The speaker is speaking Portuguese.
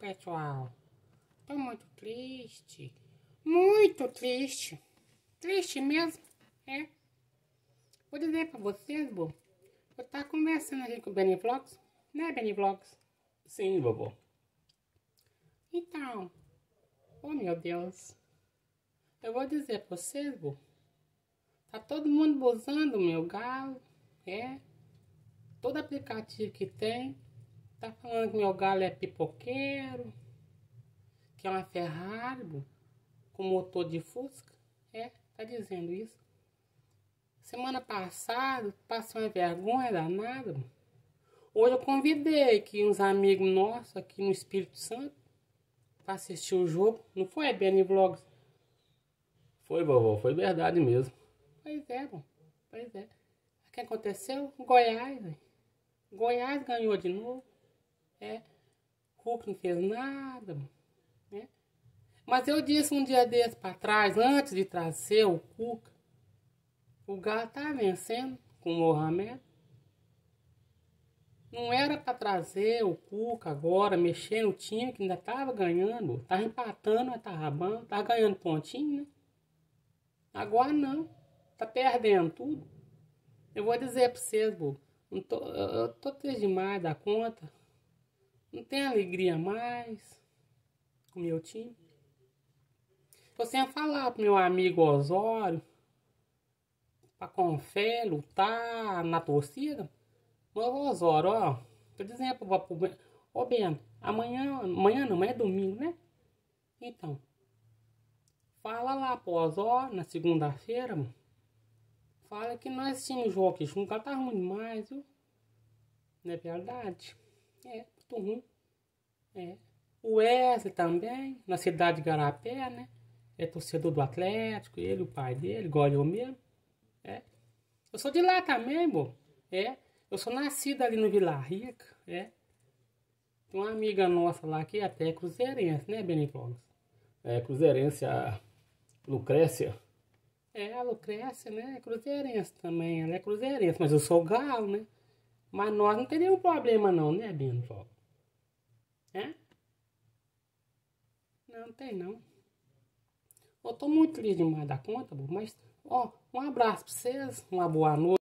pessoal. Tô muito triste. Muito triste. Triste mesmo, é. Vou dizer pra vocês, vô. Eu tava conversando aqui com o Benny Vlogs. Né, Benny Vlogs? Sim, vovó. Então. Oh, meu Deus. Eu vou dizer pra vocês. Tá todo mundo usando o meu galo, é. Todo aplicativo que tem Tá falando que meu galo é pipoqueiro, que é uma Ferrari com motor de Fusca. É, tá dizendo isso. Semana passada, passou uma vergonha danada. Hoje eu convidei aqui uns amigos nossos aqui no Espírito Santo para assistir o jogo. Não foi, Benny Vlogs? Foi, vovó, foi verdade mesmo. Pois é, bom. Pois é. O que aconteceu? Goiás. Goiás ganhou de novo. É. Hulk não fez nada. Né? Mas eu disse um dia desse para trás, antes de trazer o Cuca, o Galo tá vencendo com o Mohamed. Não era para trazer o Cuca agora, mexer no time que ainda tava ganhando. Tava empatando, mas tava bom, tava ganhando pontinho, né? Agora não. Tá perdendo tudo. Eu vou dizer para vocês, bobo. Eu tô triste demais da conta. Tem alegria mais com o meu time. Eu sempre falar pro meu amigo Osório, pra Confé, lutar na torcida. Mas Osório, ó, tô dizendo pro, pro Ô Bento, amanhã, amanhã não, é domingo, né? Então, fala lá pro Osório na segunda-feira. Fala que nós tínhamos jogo aqui junto, tá ruim demais, viu? Não é verdade? É muito ruim. É. O Wesley também, na cidade de Garapé, né? É torcedor do Atlético, ele, o pai dele, igual eu mesmo. É. Eu sou de lá também, bom. É. Eu sou nascido ali no Vila Rica, é. Tem uma amiga nossa lá que é até cruzeirense, né, Benitones? É, cruzeirense, a Lucrécia. É, a Lucrécia, né, é cruzeirense também. Ela é cruzeirense, mas eu sou galo, né? Mas nós não teríamos problema não, né, Benitones? É? Não, não tem não. Eu tô muito triste demais da conta, mas, ó, um abraço pra vocês, uma boa noite.